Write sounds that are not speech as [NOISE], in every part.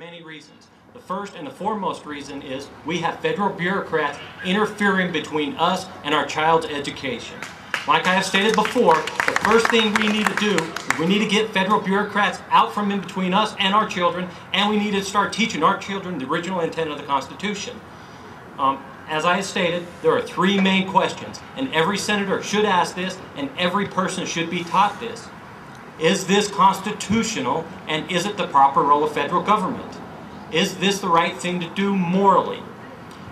many reasons. The first and the foremost reason is we have federal bureaucrats interfering between us and our child's education. Like I have stated before, the first thing we need to do is we need to get federal bureaucrats out from in between us and our children, and we need to start teaching our children the original intent of the Constitution. Um, as I have stated, there are three main questions, and every senator should ask this, and every person should be taught this. Is this constitutional, and is it the proper role of federal government? Is this the right thing to do morally?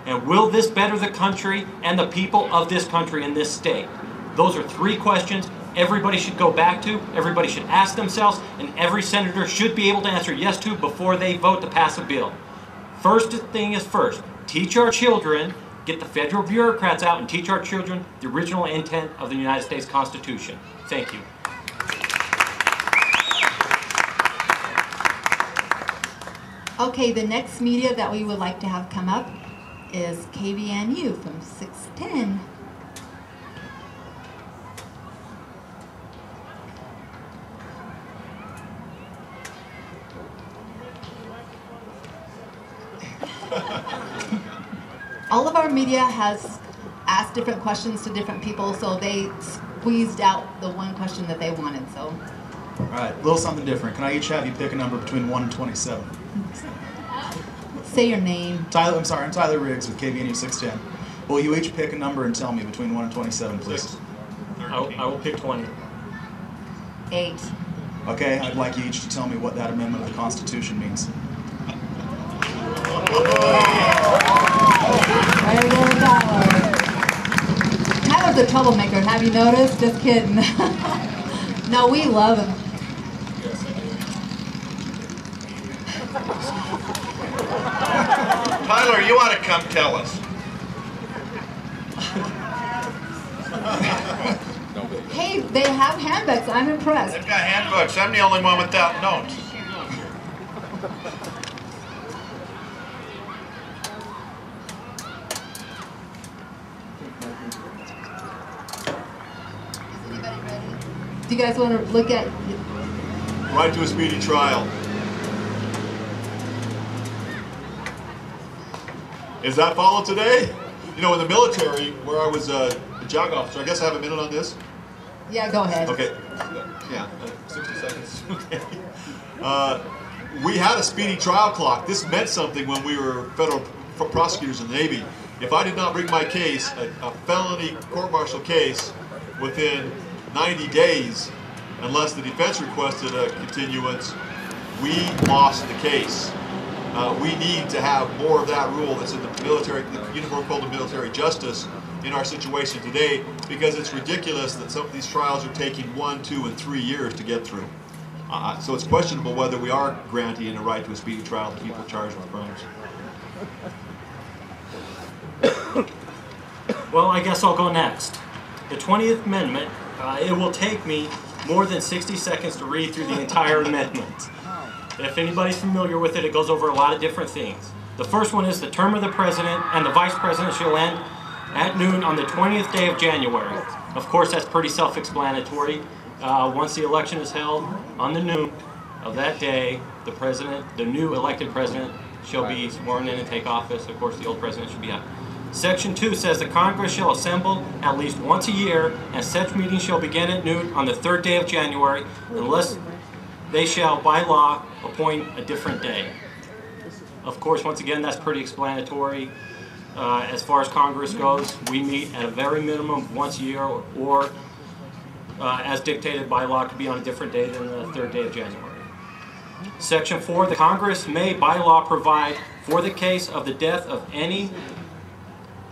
And will this better the country and the people of this country and this state? Those are three questions everybody should go back to, everybody should ask themselves, and every senator should be able to answer yes to before they vote to pass a bill. First thing is first, teach our children get the federal bureaucrats out and teach our children the original intent of the United States Constitution. Thank you. Okay, the next media that we would like to have come up is KVNU from 610. [LAUGHS] all of our media has asked different questions to different people, so they squeezed out the one question that they wanted. So. All right, a little something different. Can I each have you pick a number between 1 and 27? Say your name. Tyler, I'm sorry, I'm Tyler Riggs with KVNU 610. Will you each pick a number and tell me between 1 and 27, please? I, I will pick 20. Eight. Okay, I'd like you each to tell me what that amendment of the Constitution means. Tyler's a troublemaker, have you noticed? Just kidding. [LAUGHS] no, we love him. Tyler, you ought to come tell us. hey, they have handbooks. I'm impressed. They've got handbooks. I'm the only one without notes. Do you guys want to look at? Right to a speedy trial. Is that followed today? You know, in the military, where I was a JAG officer, I guess I have a minute on this? Yeah, go ahead. Okay. Yeah, uh, 60 seconds. [LAUGHS] okay. Uh, we had a speedy trial clock. This meant something when we were federal prosecutors in the Navy. If I did not bring my case, a, a felony court-martial case, within 90 days, unless the defense requested a continuance, we lost the case. Uh, we need to have more of that rule that's in the military, the Uniform Code of Military Justice in our situation today because it's ridiculous that some of these trials are taking one, two, and three years to get through. Uh, so it's questionable whether we are granting a right to a speedy trial to people charged with crimes. [COUGHS] well, I guess I'll go next. The 20th Amendment uh, it will take me more than 60 seconds to read through the entire amendment. If anybody's familiar with it, it goes over a lot of different things. The first one is the term of the president and the vice president shall end at noon on the 20th day of January. Of course, that's pretty self-explanatory. Uh, once the election is held, on the noon of that day, the president, the new elected president, shall be sworn in and take office. Of course, the old president should be out. Section 2 says the Congress shall assemble at least once a year, and such meeting shall begin at noon on the third day of January, unless they shall, by law, appoint a different day. Of course, once again, that's pretty explanatory. Uh, as far as Congress goes, we meet at a very minimum once a year, or, uh, as dictated by law, could be on a different day than the third day of January. Section 4, the Congress may, by law, provide for the case of the death of any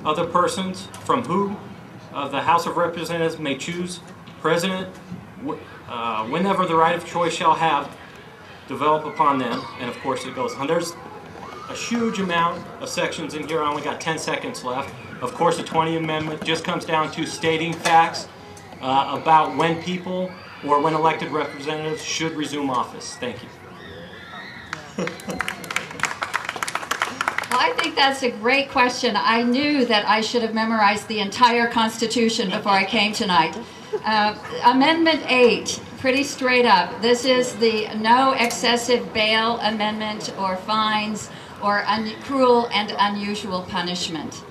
other persons from whom uh, the House of Representatives may choose president uh, whenever the right of choice shall have develop upon them. And of course it goes on. There's a huge amount of sections in here. I only got 10 seconds left. Of course the 20th Amendment just comes down to stating facts uh, about when people or when elected representatives should resume office. Thank you. Well, I think that's a great question. I knew that I should have memorized the entire Constitution before I came tonight. Uh, Amendment 8, pretty straight up. This is the no excessive bail amendment or fines or cruel and unusual punishment.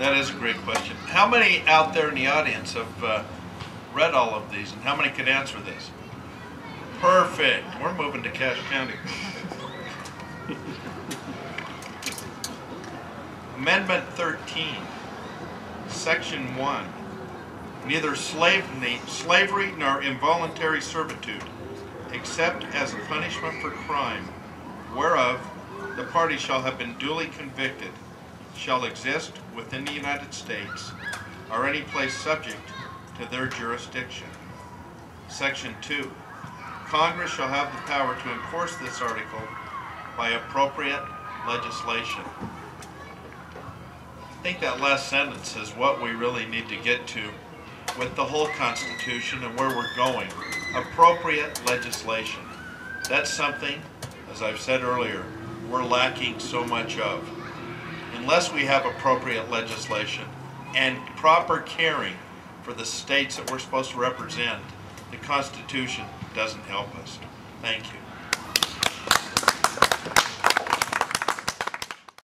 That is a great question. How many out there in the audience have uh, read all of these, and how many could answer this? Perfect. We're moving to Cache County. Amendment 13, Section 1. Neither slavery, nor involuntary servitude, except as a punishment for crime, whereof the party shall have been duly convicted, shall exist within the United States or any place subject to their jurisdiction. Section 2. Congress shall have the power to enforce this article by appropriate legislation. I think that last sentence is what we really need to get to with the whole Constitution and where we're going. Appropriate legislation. That's something, as I've said earlier, we're lacking so much of. Unless we have appropriate legislation and proper caring for the states that we're supposed to represent, the Constitution doesn't help us. Thank you.